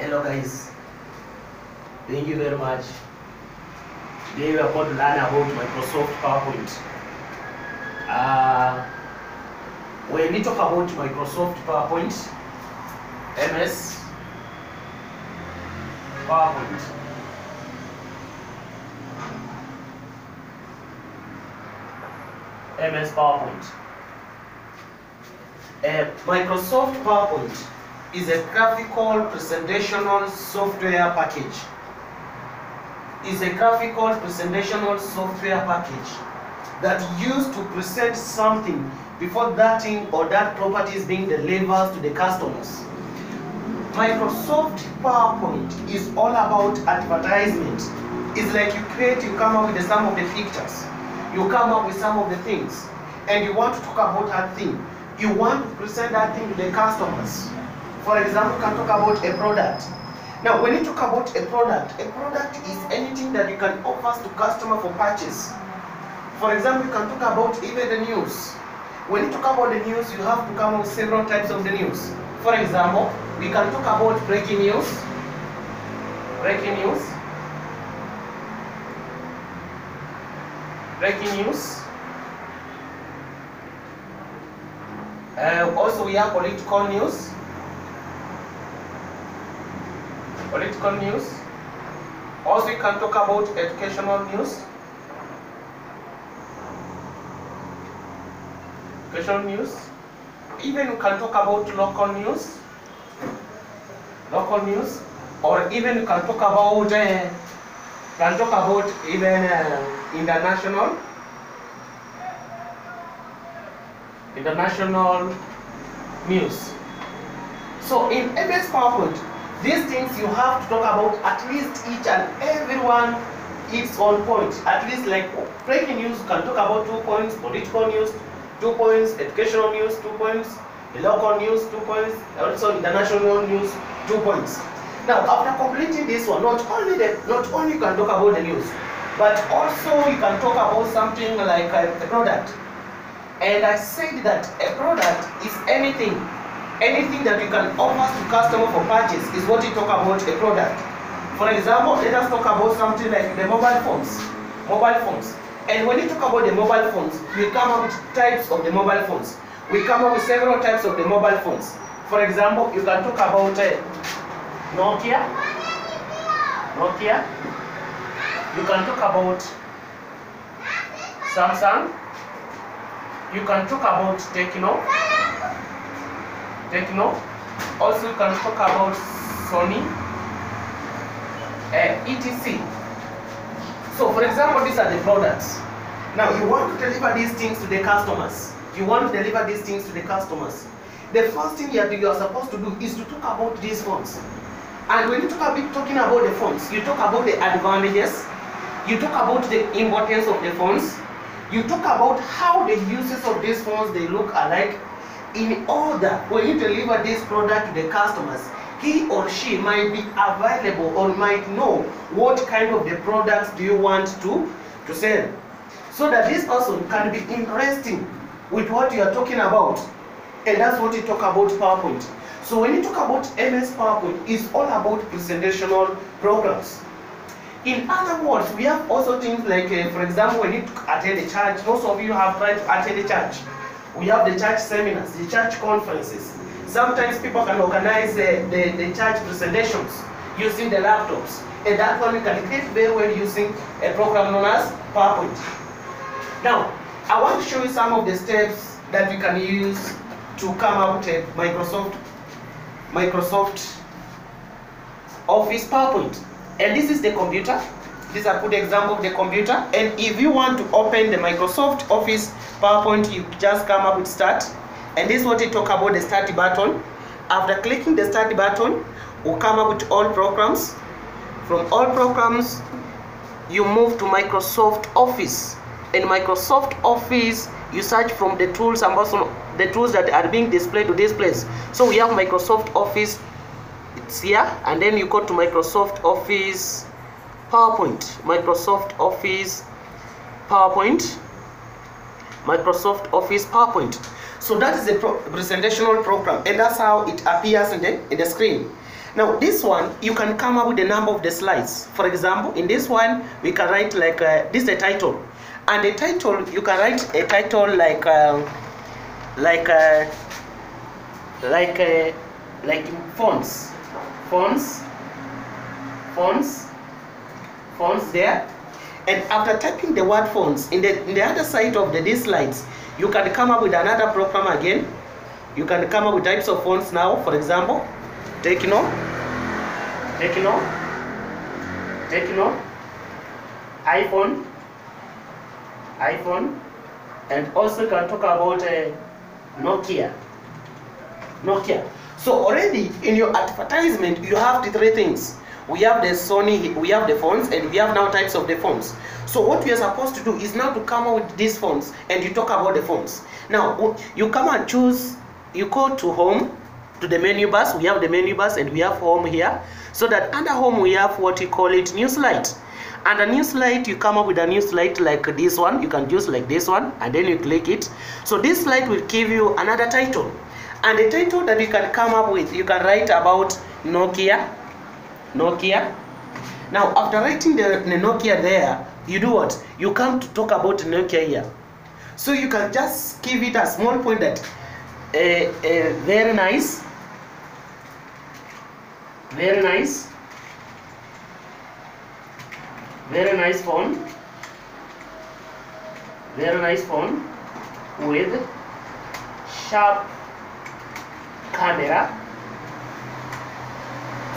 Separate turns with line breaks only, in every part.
Hello guys, thank you very much. Today we are going to learn about Microsoft PowerPoint. Uh, when we talk about Microsoft PowerPoint, MS PowerPoint. MS PowerPoint. Uh, Microsoft PowerPoint is a graphical presentational software package. Is a graphical presentational software package that used to present something before that thing or that property is being delivered to the customers. Microsoft PowerPoint is all about advertisement. It's like you create, you come up with some of the pictures, you come up with some of the things, and you want to talk about that thing. You want to present that thing to the customers. For example, can talk about a product. Now, when you talk about a product, a product is anything that you can offer to customer for purchase. For example, you can talk about even the news. When you talk about the news, you have to come up with several types of the news. For example, we can talk about breaking news. Breaking news. Breaking news. Uh, also, we have political news. Political news. Also, we can talk about educational news. Educational news. Even we can talk about local news. Local news. Or even we can talk about uh, can talk about even uh, international international news. So in MS PowerPoint, these things you have to talk about at least each and every one its own point. At least like breaking news, can talk about two points, political news, two points, educational news, two points, local news, two points, also international news, two points. Now after completing this one, not only the not only you can talk about the news, but also you can talk about something like uh, a the product. And I said that a product is anything, anything that you can offer to customer for purchase is what you talk about a product. For example, let us talk about something like the mobile phones. Mobile phones. And when you talk about the mobile phones, we come up with types of the mobile phones. We come up with several types of the mobile phones. For example, you can talk about uh, Nokia. Nokia. You can talk about Samsung. You can talk about Tecno. Tecno. Also, you can talk about Sony. Uh, etc. So, for example, these are the products. Now, you want to deliver these things to the customers. You want to deliver these things to the customers. The first thing you are, you are supposed to do is to talk about these phones. And when you talk about talking about the phones, you talk about the advantages, you talk about the importance of the phones, you talk about how the uses of these phones they look alike. In order when you deliver this product to the customers, he or she might be available or might know what kind of the products do you want to to sell, so that this person can be interesting with what you are talking about, and that's what you talk about PowerPoint. So when you talk about MS PowerPoint, it's all about presentational programs. In other words, we have also things like, uh, for example, when you attend a church, most of you have tried to attend a church. We have the church seminars, the church conferences. Sometimes people can organize the, the church presentations using the laptops. And that one can create very well using a program known as PowerPoint. Now, I want to show you some of the steps that we can use to come up with Microsoft Microsoft Office PowerPoint. And this is the computer. This is a good example of the computer. And if you want to open the Microsoft Office PowerPoint, you just come up with start. And this is what we talk about the start button. After clicking the start button, we'll come up with all programs. From all programs, you move to Microsoft Office. In Microsoft Office, you search from the tools and also the tools that are being displayed to this place. So we have Microsoft Office, it's here, and then you go to Microsoft Office PowerPoint, Microsoft Office PowerPoint, Microsoft Office PowerPoint. So that is a pro presentational program, and that's how it appears in the in the screen. Now this one, you can come up with the number of the slides. For example, in this one, we can write like, uh, this is the title. And the title, you can write a title like, um, like, uh, like, uh, like in fonts. Fonts, fonts, fonts there. And after typing the word phones in the, in the other side of the these you can come up with another program again. You can come up with types of phones now, for example, Tecno, Tecno, Tecno, iPhone, iPhone, and also can talk about uh, Nokia, Nokia. So already in your advertisement, you have the three things. We have the Sony, we have the phones, and we have now types of the phones. So what we are supposed to do is now to come up with these phones, and you talk about the phones. Now you come and choose. You go to home, to the menu bus. We have the menu bus, and we have home here. So that under home we have what we call it new slide. And a new slide, you come up with a new slide like this one. You can use like this one, and then you click it. So this slide will give you another title. And the title that you can come up with, you can write about Nokia. Nokia. Now, after writing the, the Nokia there, you do what? You come to talk about Nokia here. So you can just give it a small point that uh, uh, very nice, very nice, very nice phone, very nice phone with sharp camera.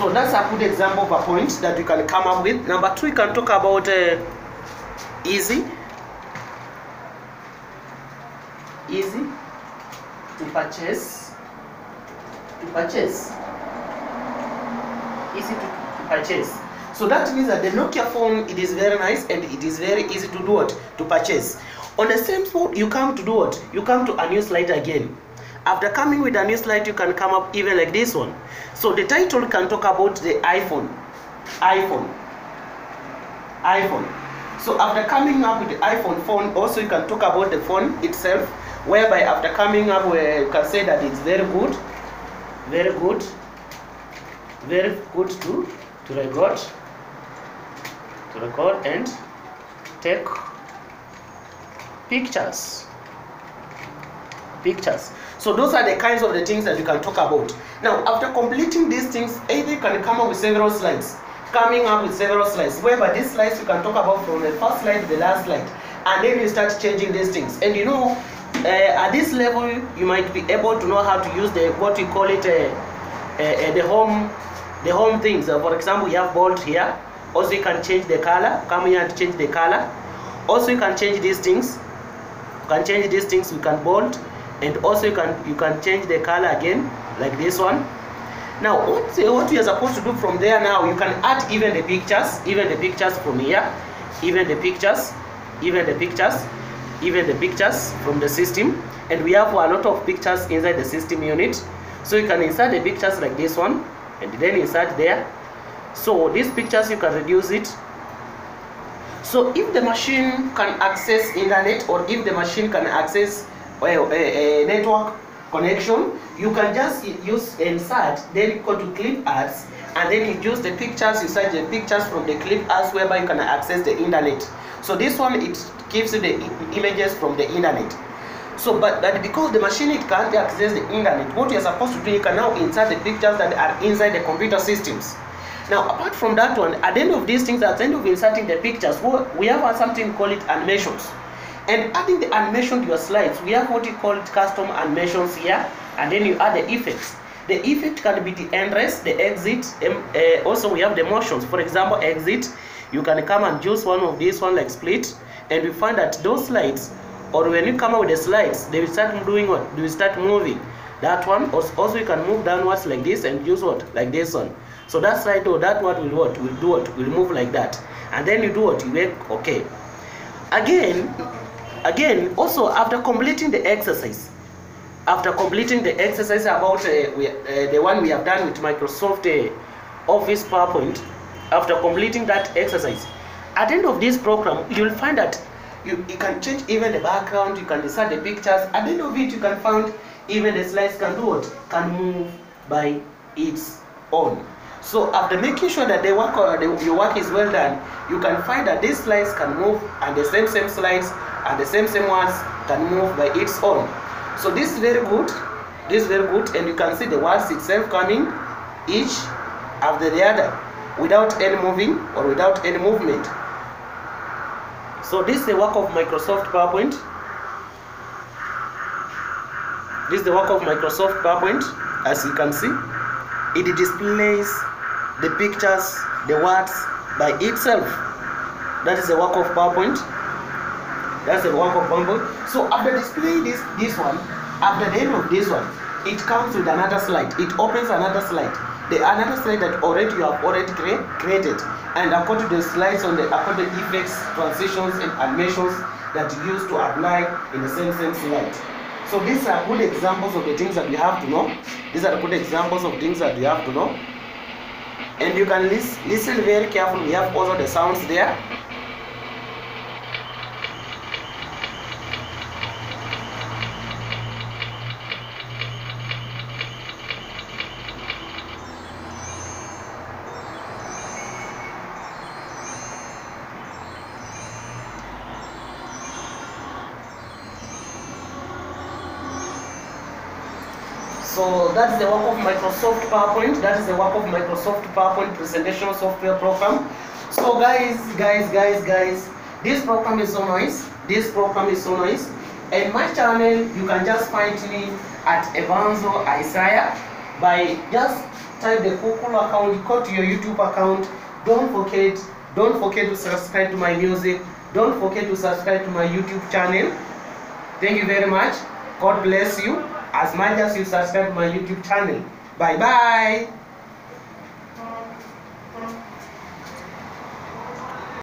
So that's a good example of a point that you can come up with. Number two, you can talk about uh, easy, easy to purchase, to purchase, easy to, to purchase. So that means that the Nokia phone, it is very nice and it is very easy to do what? To purchase. On the same spot, you come to do what? You come to a new slide again. After coming with a new slide, you can come up even like this one. So the title can talk about the iPhone. iPhone. iPhone. So after coming up with the iPhone phone, also you can talk about the phone itself, whereby after coming up, you can say that it's very good, very good, very good to to record, to record and take pictures. Pictures. So those are the kinds of the things that you can talk about. Now, after completing these things, either you can come up with several slides. Coming up with several slides, whereby these slides you can talk about from the first slide to the last slide, and then you start changing these things. And you know, uh, at this level, you might be able to know how to use the what we call it, uh, uh, the home, the home things. Uh, for example, you have bold here. Also, you can change the color. Come here and change the color. Also, you can change these things. You can change these things. You can bold and also you can you can change the color again like this one. Now what what are supposed to do from there now you can add even the pictures even the pictures from here even the pictures even the pictures even the pictures from the system. And we have a lot of pictures inside the system unit. So you can insert the pictures like this one and then insert there. So these pictures you can reduce it. So if the machine can access internet or if the machine can access Uh, uh, network connection, you can just use insert, then you go to clip art, and then you use the pictures, you search the pictures from the clip art whereby you can access the internet. So this one, it gives you the images from the internet. So, but that because the machine it can't access the internet, what you're supposed to do, you can now insert the pictures that are inside the computer systems. Now, apart from that one, at the end of these things, at the end of inserting the pictures, we have something called it animations. And adding the animation to your slides, we have what we call custom animations here, and then you add the effects. The effect can be the entrance the exit, um, uh, also we have the motions. For example, exit, you can come and choose one of these one like split, and we find that those slides, or when you come out with the slides, they will start doing what? They will start moving. That one, also you can move downwards like this and use what? Like this one. So that slide or that one will what? Will do what? Will move like that. And then you do what? You make okay. Again, again also after completing the exercise after completing the exercise about uh, we, uh, the one we have done with microsoft uh, office powerpoint after completing that exercise at the end of this program you will find that you, you can change even the background you can decide the pictures. At the end of it you can find even the slides can do what? Can move by its own. So after making sure that the work uh, the, your work is well done, you can find that these slides can move and the same same slides and the same same ones can move by its own. So this is very good. This is very good and you can see the words itself coming each after the other without any moving or without any movement. So this is the work of Microsoft PowerPoint. This is the work of Microsoft PowerPoint as you can see. It displays the pictures, the words by itself. That is the work of PowerPoint. That's the work of PowerPoint. So after displaying this this one, after the end of this one, it comes with another slide. It opens another slide. The another slide that already you have already cre created. And according to the slides on the according effects, transitions, and animations that you use to apply in the same same slide. So these are good examples of the things that you have to know. These are good examples of things that you have to know. And you can lis listen very carefully. We have also the sounds there. So that's the work of Microsoft PowerPoint. That is the work of Microsoft PowerPoint presentation software program. So guys, guys, guys, guys, this program is so nice. This program is so nice. And my channel, you can just find me at Evanzo Isaiah by just type the Google account, go to your YouTube account. Don't forget, don't forget to subscribe to my music. Don't forget to subscribe to my YouTube channel. Thank you very much. God bless you as much as you subscribe my YouTube channel. Bye bye.